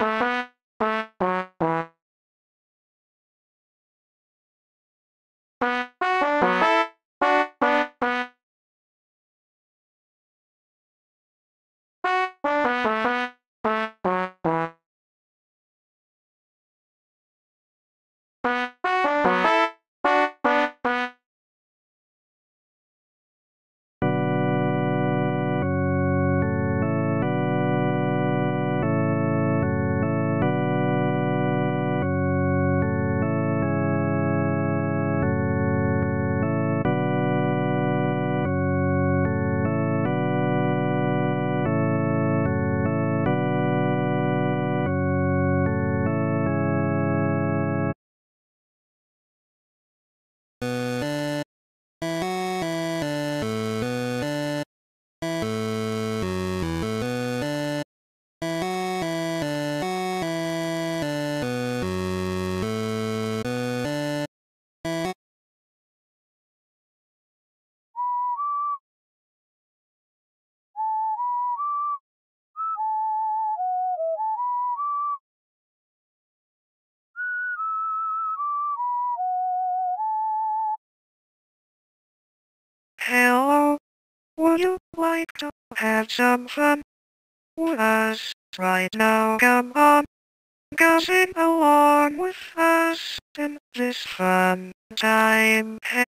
Bye. Hello, would you like to have some fun with us right now? Come on, gossip along with us in this fun time. Hey.